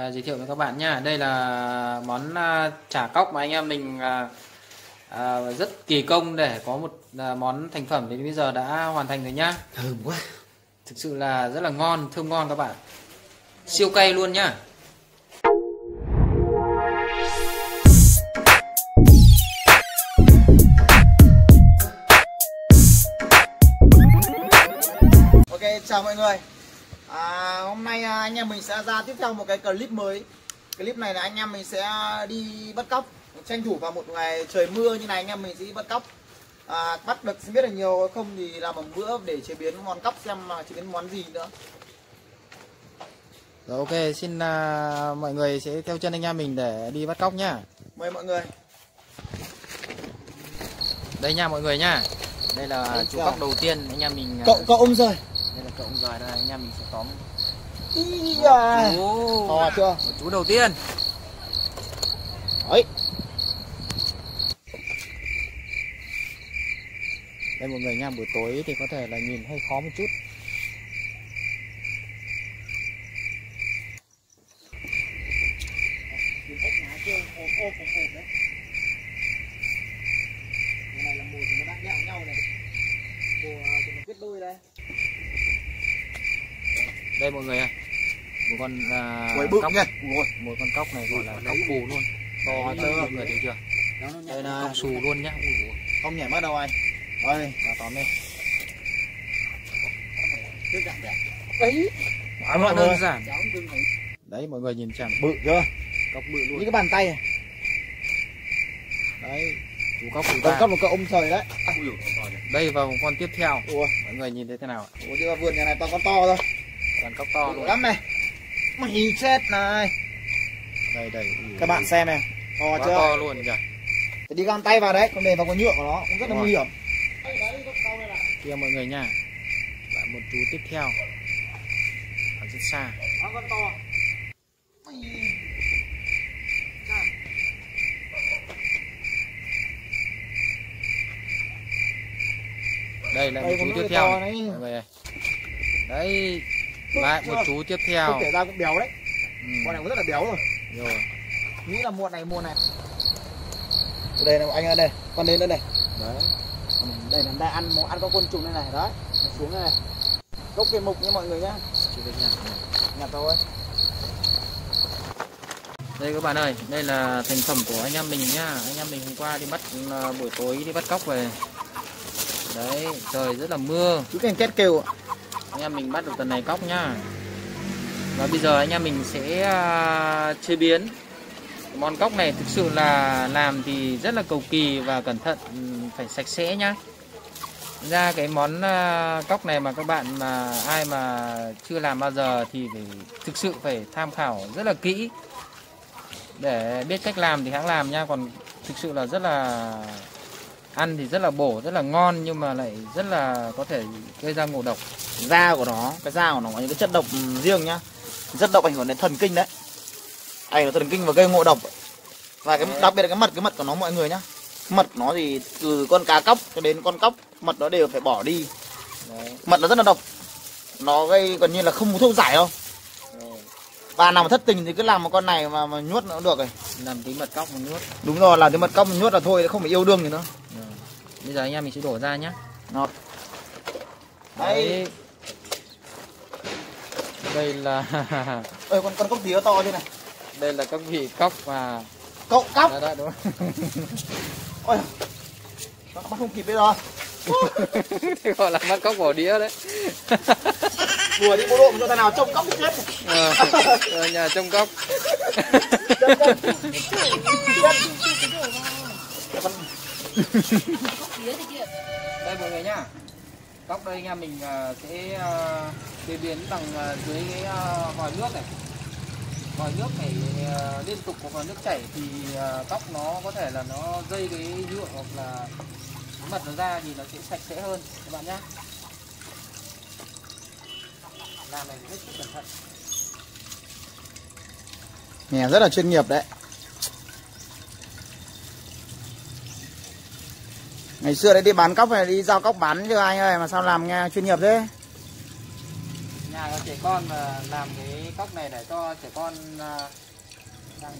à, giới thiệu với các bạn nha đây là món à, chả cóc mà anh em mình à, à, rất kỳ công để có một à, món thành phẩm đến bây giờ đã hoàn thành rồi nhá. Thơm quá. Thực sự là rất là ngon thơm ngon các bạn. Siêu cay luôn nhá. Ok chào mọi người à, hôm nay à, anh em mình sẽ ra tiếp theo một cái clip mới. Clip này là anh em mình sẽ đi bắt cóc tranh thủ vào một ngày trời mưa như này anh em mình sẽ đi bắt cóc. À, bắt được biết được nhiều không thì làm một bữa để chế biến món cóc xem mà chế biến món gì nữa. Rồi ok xin uh, mọi người sẽ theo chân anh em mình để đi bắt cóc nhá. Mời mọi người. Đây nha mọi người nhá. Đây là chú chào. cóc đầu tiên anh em mình à, cậu cậu ông rồi đây là cậu rồi đây anh em mình sẽ tóm. Ý à. Ồ, to chưa? Một chú đầu tiên. Đấy đây mọi người nha buổi tối thì có thể là nhìn hơi khó một chút. Này là mùa thì nó đang nhạo nhau này. Mùa thì nó kết đôi đây đây mọi người ơi một con uh, Quầy bự cóc. nha. một, một con cóc này gọi là cóc xù luôn. To chưa mọi người thấy chưa? Đây là cóc xù luôn nhá. Không nhảy mất đâu anh đây và tóm lên đấy quá đơn giản. Đấy mọi người nhìn chẳng bự chưa? Cóc bự như luôn cái bàn tay này đấy chú cóc ba cấp một cậu ông trời đấy. Đây vào con tiếp theo. Ủa mọi người nhìn thấy thế nào ạ? Ủa vườn nhà này toàn con to thôi con cóc to luôn. Lắm này. Mày chết này. Đây đây các bạn xem này. To quá chưa? to luôn kìa. Phải đi găng tay vào đấy còn để vào con nhựa của nó cũng rất là nguy hiểm. Kia mọi người nha. Lại một chú tiếp theo. Ở rất xa. Con to. Đây lại một Đây, chú con tiếp theo này. đấy. Lại một chú tiếp theo. Không kể ra cũng béo đấy. Ừ. con này cũng rất là béo rồi. Rồi. Nghĩ là muộn này muộn này. Đây này anh ơi đây con đến đây này. Đấy. Đây là đây ăn món ăn có côn trùng đây này đấy. Nó xuống đây này. Gốc cây mục nha mọi người nhá. Chú tiếp theo nhặt thôi đây các bạn ơi đây là thành phẩm của anh em mình nhá. Anh em mình hôm qua đi bắt ờ, buổi tối đi bắt cóc về. Đấy trời rất là mưa. Chú kèn két kêu ạ anh em mình bắt được tuần này cóc nhá. Và bây giờ anh em mình sẽ à, chế biến. Món cóc này thực sự là làm thì rất là cầu kỳ và cẩn thận phải sạch sẽ nhá. Ra cái món à, cóc này mà các bạn mà ai mà chưa làm bao giờ thì phải thực sự phải tham khảo rất là kỹ. Để biết cách làm thì hãng làm nha còn thực sự là rất là ăn thì rất là bổ rất là ngon nhưng mà lại rất là có thể gây ra ngộ độc. Da của nó cái da của nó có những cái chất độc riêng nhá. Chất độc ảnh hưởng đến thần kinh đấy. Ảnh hưởng thần kinh và gây ngộ độc. Và cái đặc biệt là cái mật cái mật của nó mọi người nhá. Mật nó thì từ con cá cóc cho đến con cóc mật nó đều phải bỏ đi. Đấy. mật nó rất là độc. Nó gây gần như là không có thuốc giải đâu. Và nào mà thất tình thì cứ làm một con này mà mà nhuốt nó cũng được rồi. Làm tí mật cóc một nước đúng rồi làm cái mật cóc mình nhuốt là thôi không phải yêu đương gì nữa. Bây giờ anh em mình sẽ đổ ra nhá. Nó đấy đấy. Đây là ơi con con cóc tí nó to thế này? Đây là các vị cóc và cậu cóc. Đó, đó, đúng. Ôi nó bắt không kịp bây giờ. Gọi là bắt cóc bỏ đĩa đấy. Đùa đi bộ độ cho thằng nào trông thì chết. Ờ, ở nhà trông cóc đây mọi người nhá. Cóc đây anh em mình ờ, sẽ chế biến bằng ờ, dưới cái vòi nước này. Vòi nước phải ờ, liên tục có vòi nước chảy thì cóc nó có thể là nó dây cái nhựa hoặc là cái mật nó ra thì nó sẽ sạch sẽ hơn. Các bạn nhé làm này hết sức cẩn thận. Nghe rất là chuyên nghiệp đấy Ngày xưa đấy đi bán cóc này đi giao cóc bán cho anh ơi mà sao làm nghe chuyên nghiệp thế nhà có trẻ con mà làm cái cốc này để cho trẻ con à, đang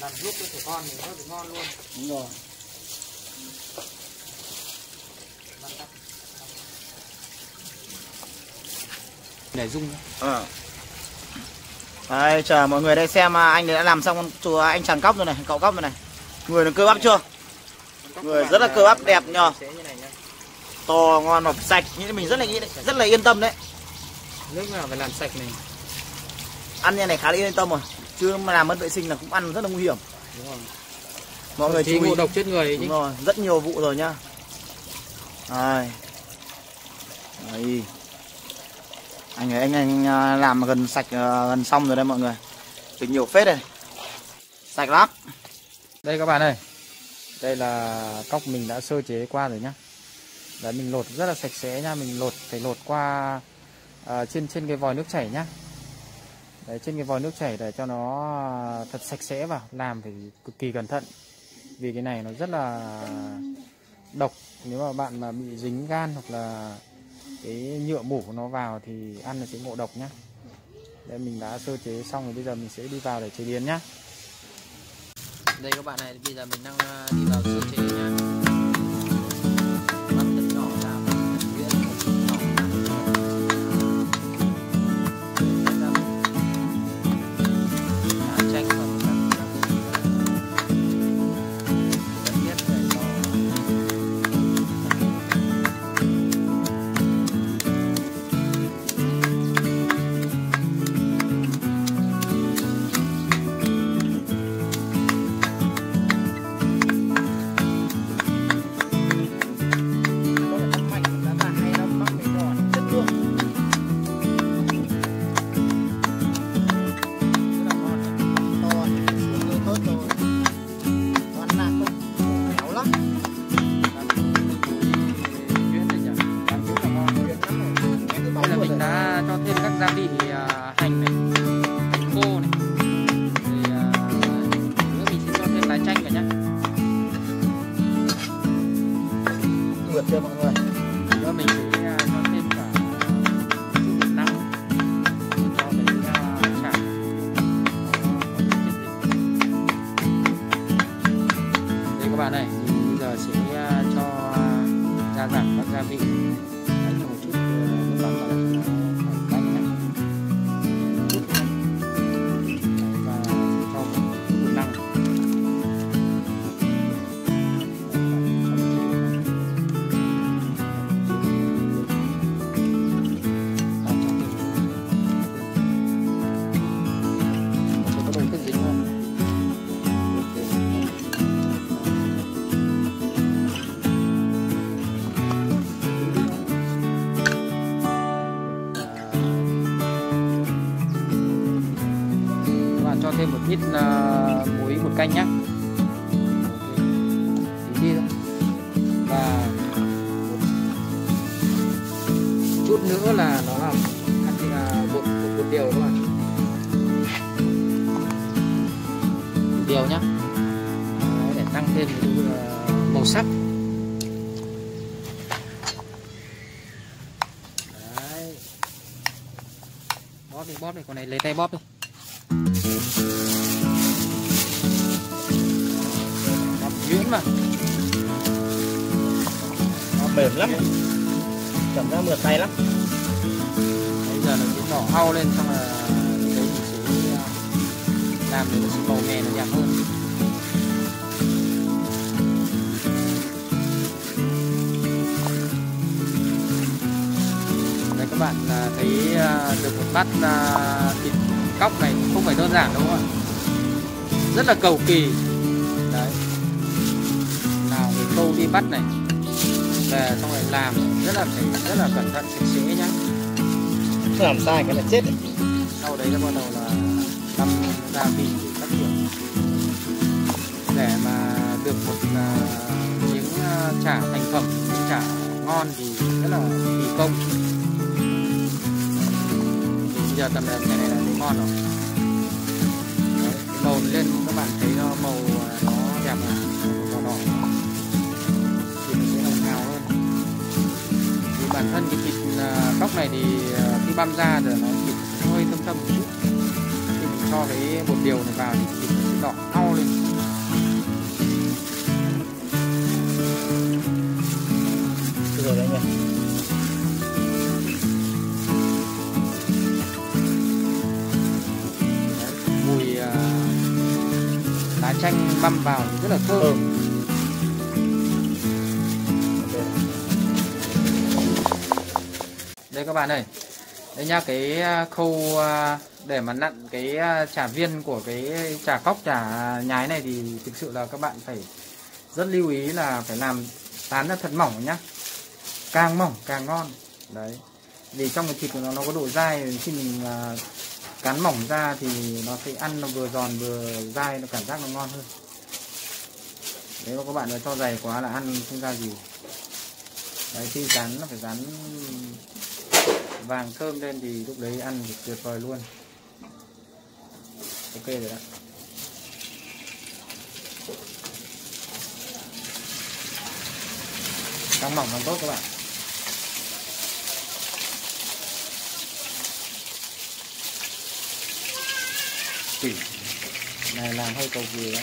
làm giúp cho trẻ con thì rất là ngon luôn đúng rồi để dung Ờ. Đây, chờ mọi người đây xem à, anh đã làm xong con chùa anh chàng cóc rồi này, cậu cóc rồi này. Người nó cơ bắp chưa? Người rất là cơ bắp đẹp nhờ. này To ngon và sạch, như mình rất là yên rất là yên tâm đấy. nước nào phải làm sạch này Ăn như này khá là yên tâm rồi. Chứ mà làm mất vệ sinh là cũng ăn rất là nguy hiểm. đúng rồi Mọi người chú ý. ngộ độc chết người chứ Đúng rồi, rất nhiều vụ rồi nhá. Đây. Đấy. Anh ấy anh anh à, làm gần sạch à, gần xong rồi đây mọi người. Được nhiều phết đây. Sạch lắm. đây các bạn ơi đây là cốc mình đã sơ chế qua rồi nhá. Đấy mình lột rất là sạch sẽ nha, mình lột phải lột qua à, trên trên cái vòi nước chảy nhá. Đấy trên cái vòi nước chảy để cho nó à, thật sạch sẽ vào làm phải cực kỳ cẩn thận. Vì cái này nó rất là độc nếu mà bạn mà bị dính gan hoặc là cái nhựa mủ của nó vào thì ăn là sẽ ngộ độc nhá. Đây mình đã sơ chế xong rồi bây giờ mình sẽ đi vào để chế biến nhá đây các bạn này bây giờ mình đang ờ, đi vào sơ chế nhá canh nhé tí đi thôi. Và một chút nữa là nó làm ăn thì là bột bột, điều các bạn bột điều nhá. Đấy, để tăng thêm cái, à, màu sắc. Đấy. bóp đi bóp đi con này lấy tay bóp đi. Mà. Nó mềm lắm. Chẩm ra mượt tay lắm. Bây giờ là cái đỏ hao lên xong là đấy mình sẽ làm để nó màu mè nó đẹp hơn. Đấy các bạn à, thấy à, được một bát à, thịt cóc này không phải đơn giản đúng không ạ. Rất là cầu kỳ bắt này. Về xong rồi làm rất là phải rất là cẩn thận sạch sẽ nhá. Làm sai cái là chết đấy. sau đấy là bắt đầu là đâm gia vị các kiểu. Để mà được một miếng à, chả thành phẩm miếng chả ngon thì rất là kỳ công. Bây giờ tầm này cái này là thấy ngon rồi. Đấy, màu lên các bạn thấy nó màu à, nó đẹp à thân cái thịt à, cốc này thì à, khi băm ra rồi nó thịt hơi thâm thâm một chút. Khi mình cho cái bột điều này vào thì thịt nó sẽ đỏ au lên. Rồi đấy Đấy, mùi à, lá chanh băm vào thì rất là thơm đây các bạn ơi. Đây nha cái à, khâu à, để mà nặn cái à, chả viên của cái chả cóc, chả nhái này thì thực sự là các bạn phải rất lưu ý là phải làm tán nó thật mỏng nhá. Càng mỏng càng ngon. Đấy. Vì trong cái thịt của nó nó có độ dai, khi mình cán mỏng ra thì nó sẽ ăn nó vừa giòn vừa dai, nó cảm giác nó ngon hơn. Nếu mà các bạn nó cho dày quá là ăn không ra gì. Đấy, khi rán nó phải rán vàng thơm lên thì lúc đấy ăn thì tuyệt vời luôn. Ok rồi đó càng mỏng càng tốt các bạn. Quỷ này làm hơi cầu kỳ đó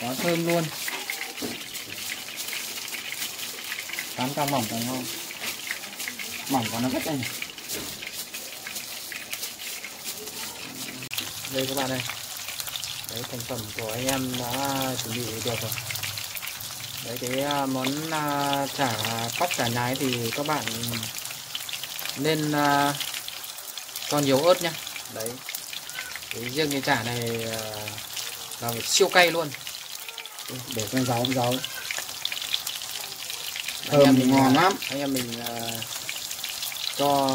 quá thơm luôn. Cán càng mỏng càng ngon. Mỏng quá nó rất nhanh đây các bạn ơi. Đấy thành phẩm của anh em đã chuẩn bị được rồi. Đấy cái à, món à, chả cóc chả nhái thì các bạn nên à, cho nhiều ớt nhá. Đấy. Cái riêng cái chả này là siêu cay luôn. Để con giáo con giáo anh em Thơm mình ngon à, lắm. anh em mình à, cho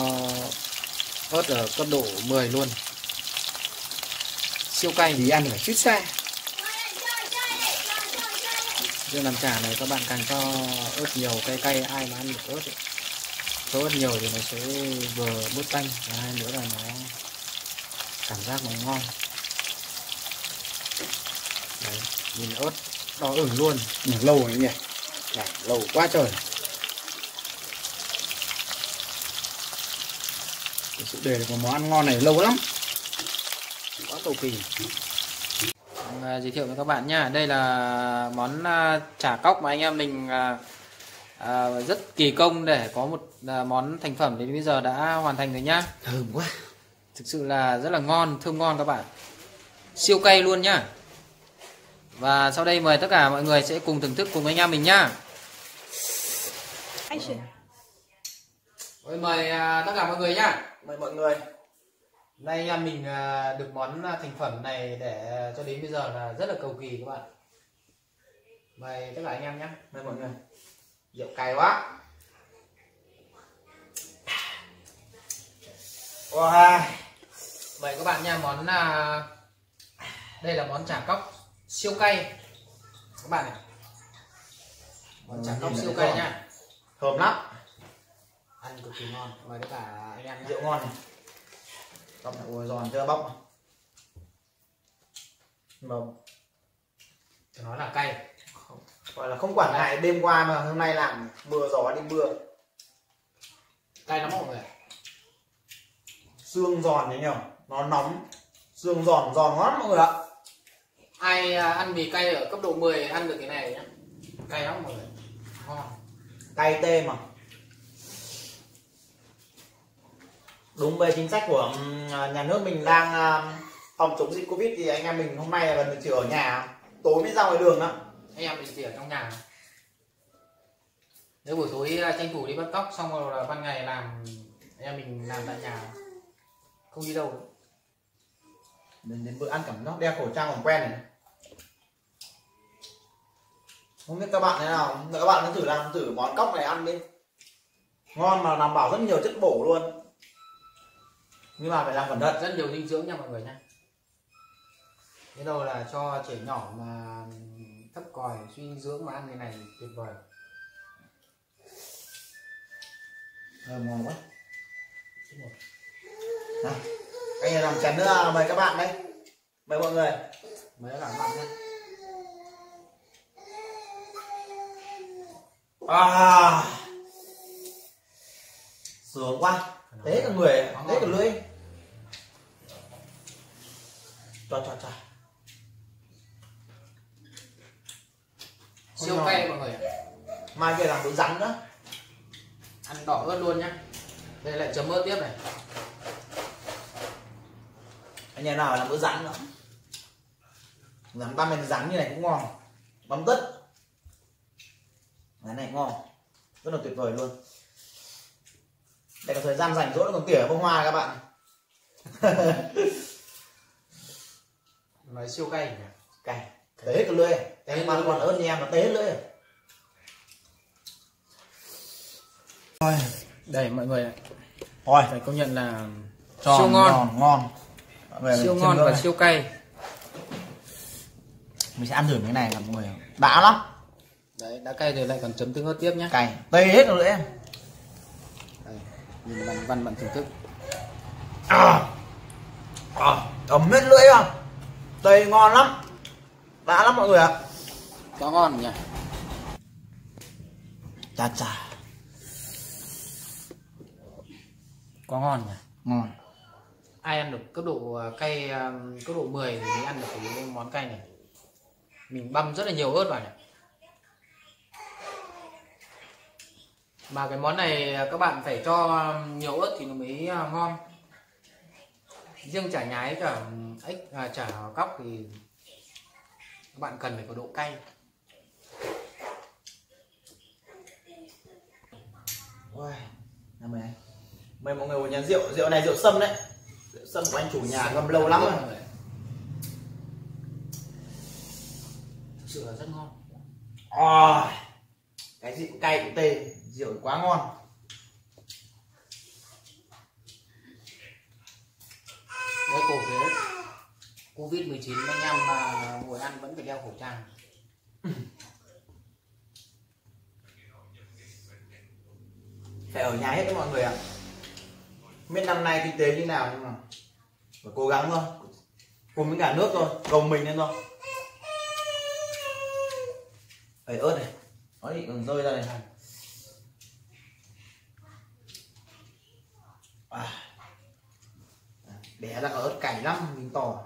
ớt ở cấp độ 10 luôn. Siêu cay Thì ăn phải suýt xa riêng làm chả này các bạn càng cho ớt nhiều cay cay ai mà ăn được ớt ấy. cho ớt nhiều thì nó sẽ vừa bớt tanh và hai nữa là nó cảm giác nó ngon. Đấy nhìn ớt đỏ ửng luôn. Nhỉ, lâu rồi nhỉ Này, lâu quá trời. Thực sự được một món ăn ngon này lâu lắm. Quá cầu kỳ. À, giới thiệu với các bạn nha. Đây là món à, chả cóc mà anh em mình à, à, rất kỳ công để có một à, món thành phẩm đến bây giờ đã hoàn thành rồi nhá Thơm quá. Thực sự là rất là ngon thơm ngon các bạn. Siêu cay luôn nhá và sau đây mời tất cả mọi người sẽ cùng thưởng thức cùng anh em mình nhá Action. Ôi, mời à, tất cả mọi người nhá Mời mọi người Nay anh em mình à, được món à, thành phẩm này để cho đến bây giờ là rất là cầu kỳ các bạn. Mời tất cả anh em nhé. Mời mọi người Rượu cay quá. Wow Mời các bạn nha món à, đây là món chả cóc siêu cay các bạn này. Món chả cóc siêu cay nha. Thơm lắm Ăn cực kỳ ngon. Mời tất cả anh em. Rượu ngon này Cốc này ôi giòn chưa bóc Phải nói là cay. Gọi là không quản ngại đêm qua mà hôm nay làm mưa gió đi mưa Cay lắm mọi người. Xương giòn đấy nhở Nó nóng Xương giòn giòn lắm mọi người ạ Ai à, ăn mì cay ở cấp độ 10 ăn được cái này nhá. Cay lắm mọi người. Ngon. Cay tê mà. Đúng với chính sách của ừm, nhà nước mình đang à, phòng chống dịch Covid thì anh em mình hôm nay là gần chỉ ở nhà. Tối mới ra ngoài đường đó anh em mình chỉ ở trong nhà. Nếu buổi tối à, tranh thủ đi bắt cóc xong rồi là ban ngày làm anh em mình làm tại nhà. Không đi đâu. Đến, đến bữa ăn cảm giác đeo khẩu trang còn quen này không biết các bạn thế nào. Các bạn cứ thử làm thử món cóc này ăn đi. Ngon mà đảm bảo rất nhiều chất bổ luôn. Nhưng mà phải làm cẩn thận. Rất nhiều dinh dưỡng nha mọi người nha. Thế đâu là cho trẻ nhỏ mà thấp còi suy dinh dưỡng mà ăn cái này tuyệt vời. Thơm ngon quá. Nào, anh làm chén nữa. Mời các bạn đây. Mời mọi người. Cả các bạn nhé à. Sướng quá. Thế cả người thế cả lưỡi. Cho cho cho. Siêu cay mọi người mai về làm đồ rắn nữa. Ăn đỏ ớt luôn nhá. Đây lại chấm ớt tiếp này. Anh em nào làm bữa rắn nữa. Rắn băm mình rắn như này cũng ngon. Băm tất ngon. Rất là tuyệt vời luôn. Đây là thời gian rảnh rỗi còn tỉa bông hoa các bạn. Nói siêu cay nhỉ? Cay. Tế hết cái lưỡi. Em ăn còn ớt như em mà tế hết lưỡi. Rồi đây mọi người thôi phải công nhận là tròn, siêu ngon. ngon ngon. Siêu ngon và này. siêu cay. Mình sẽ ăn thử cái này là mọi người đã lắm đấy đã cay rồi lại còn chấm tương ớt tiếp nhá. Cay. Tê hết rồi đấy em. Đây, nhìn văn văn bạn thưởng thức. À, à, ấm hết lưỡi không tây ngon lắm. Đã lắm mọi người ạ. Có ngon nhỉ? Chà chà. Có ngon nhỉ? Ngon. Ai ăn được cấp độ à, cay à, cấp độ 10 thì mới ăn được cái món cay này. Mình băm rất là nhiều ớt vào nhỉ mà cái món này các bạn phải cho nhiều ớt thì nó mới à, ngon. Riêng chả nhái chả ếch à, chả cóc thì các bạn cần phải có độ cay. Ôi, nhà mày mời mọi người một chén rượu rượu này rượu sâm đấy. Rượu sâm của anh chủ nhà ngâm lâu lắm rồi. Thực sự là rất ngon. Ôi, cái gì cũng cay cũng tê rượu quá ngon. Đấy cổ thế covid 19 anh em mà ngồi ăn vẫn phải đeo khẩu trang. Phải ở nhà hết đấy mọi người ạ. Biết năm nay kinh tế như nào nhưng mà phải cố gắng thôi. Cùng với cả nước thôi cầu mình lên thôi. Ấy ớt này. Nó bị còn rơi ra này. Đẻ ra cả ớt cải lắm mình to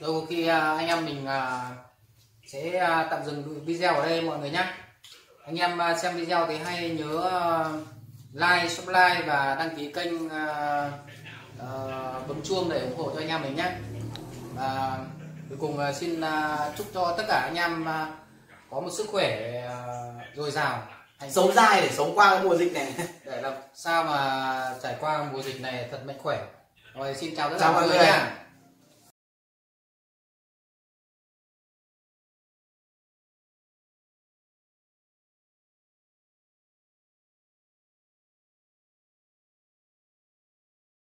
Rồi khi à, anh em mình à, sẽ à, tạm dừng video ở đây mọi người nhé. Anh em xem video thì hãy nhớ like, subscribe và đăng ký kênh bấm chuông để ủng hộ cho anh em mình nhé. Và cuối cùng xin chúc cho tất cả anh em có một sức khỏe dồi dào, sống dai để sống qua cái mùa dịch này để làm sao mà trải qua mùa dịch này thật mạnh khỏe. Rồi xin chào tất cả mọi người. nha.